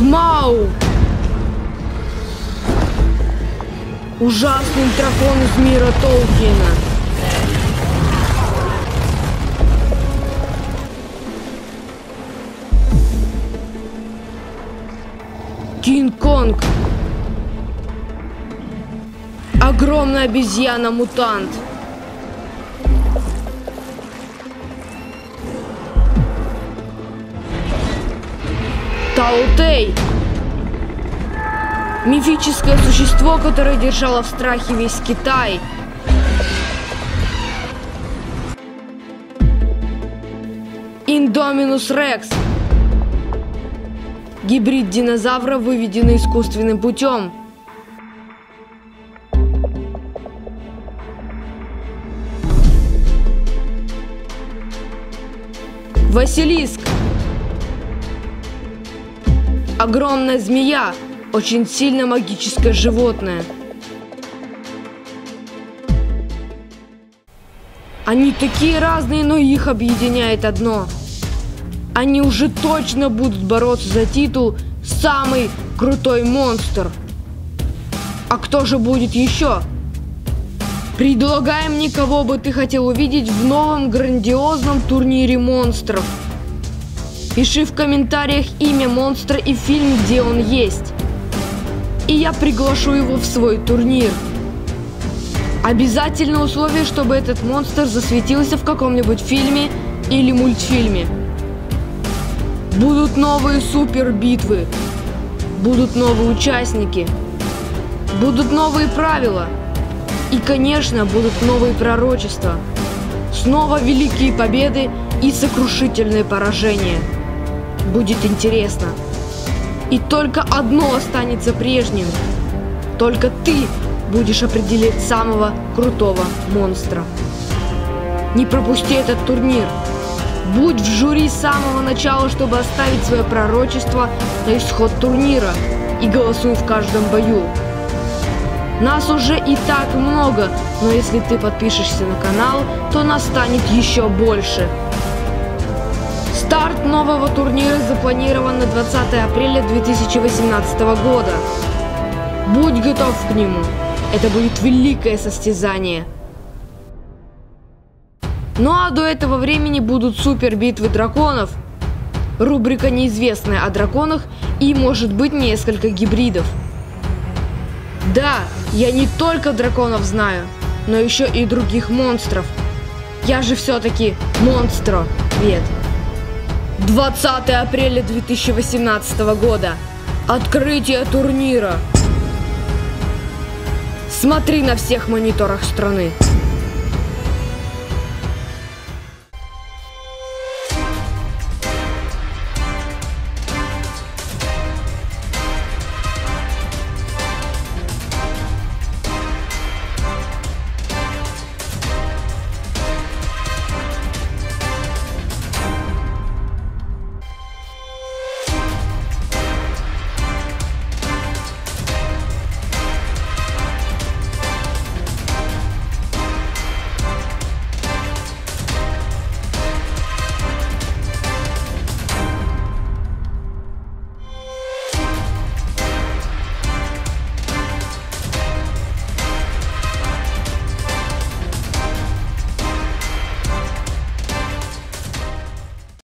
Смау! Ужасный дракон из мира Толкина. Кинг-Конг. Огромная обезьяна-мутант. Таутей. Мифическое существо, которое держало в страхе весь Китай. Индоминус Рекс. Гибрид динозавра, выведенный искусственным путем. Василиск. Огромная змея, очень сильно магическое животное. Они такие разные, но их объединяет одно. Они уже точно будут бороться за титул «Самый крутой монстр». А кто же будет еще? Предлагаем мне, кого бы ты хотел увидеть в новом грандиозном турнире монстров. Пиши в комментариях имя монстра и фильм, где он есть и я приглашу его в свой турнир. Обязательно условие, чтобы этот монстр засветился в каком-нибудь фильме или мультфильме. Будут новые супер битвы. Будут новые участники. Будут новые правила. И, конечно, будут новые пророчества. Снова великие победы и сокрушительные поражения. Будет интересно. И только одно останется прежним. Только ты будешь определять самого крутого монстра. Не пропусти этот турнир. Будь в жюри с самого начала, чтобы оставить свое пророчество на исход турнира и голосуй в каждом бою. Нас уже и так много, но если ты подпишешься на канал, то нас станет еще больше. Старт нового турнира запланирован на 20 апреля 2018 года. Будь готов к нему. Это будет великое состязание. Ну а до этого времени будут супер битвы драконов, рубрика неизвестная о драконах и может быть несколько гибридов. Да, я не только драконов знаю, но еще и других монстров. Я же все-таки монстро, вет. 20 апреля 2018 года. Открытие турнира. Смотри на всех мониторах страны.